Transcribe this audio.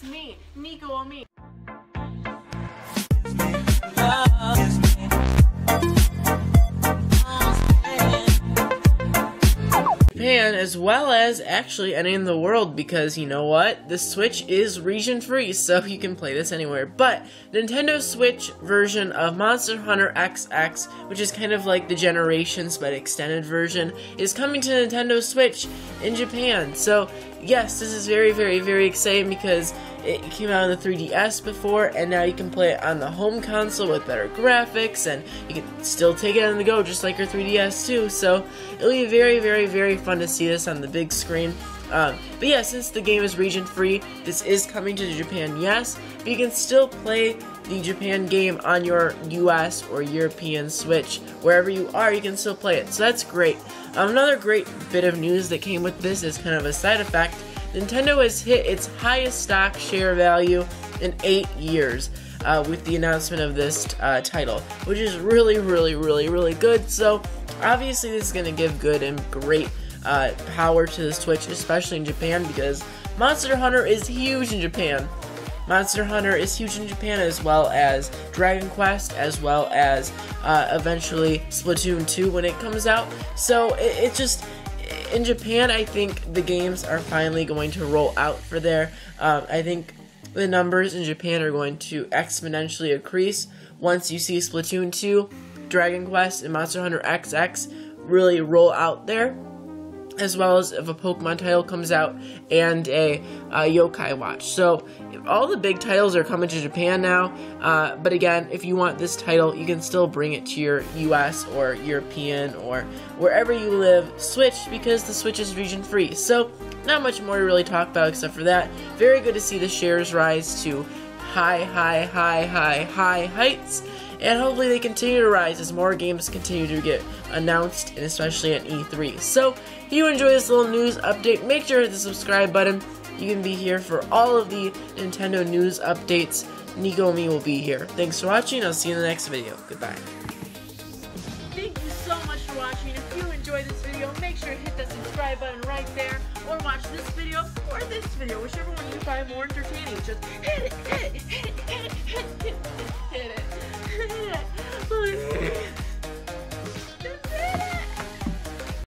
it's me, Nico Omi. Japan as well as actually any in the world because you know what? The Switch is region free, so you can play this anywhere. But Nintendo Switch version of Monster Hunter XX, which is kind of like the Generations but extended version, is coming to Nintendo Switch in Japan. So yes, this is very, very, very exciting because it came out on the 3DS before, and now you can play it on the home console with better graphics, and you can still take it on the go just like your 3DS too. So it'll be very, very, very fun to see this on the big screen. Um, but yeah, since the game is region free, this is coming to Japan, yes, but you can still play the Japan game on your US or European Switch. Wherever you are, you can still play it, so that's great. Um, another great bit of news that came with this is kind of a side effect Nintendo has hit its highest stock share value in eight years. Uh, with the announcement of this uh, title, which is really, really, really, really good. So, obviously, this is going to give good and great uh, power to the Switch, especially in Japan, because Monster Hunter is huge in Japan. Monster Hunter is huge in Japan, as well as Dragon Quest, as well as uh, eventually Splatoon 2 when it comes out. So, it, it just in Japan, I think the games are finally going to roll out for there. Um, I think the numbers in Japan are going to exponentially increase once you see Splatoon 2, Dragon Quest, and Monster Hunter XX really roll out there as well as if a Pokemon title comes out and a uh, Yokai Watch. So all the big titles are coming to Japan now, uh, but again, if you want this title, you can still bring it to your US or European or wherever you live Switch because the Switch is region free. So not much more to really talk about except for that. Very good to see the shares rise to high, high, high, high, high heights and hopefully they continue to rise as more games continue to get announced, and especially at E3. So, if you enjoy this little news update, make sure to hit the subscribe button. You can be here for all of the Nintendo news updates. Nico and me will be here. Thanks for watching, I'll see you in the next video. Goodbye. Thank you so much for watching. If you enjoyed this video, make sure to hit the subscribe button right there, watch this video, or this video, whichever one you find more entertaining. Just hit it, hit it, hit it, hit it, hit it, hit it. Hit it.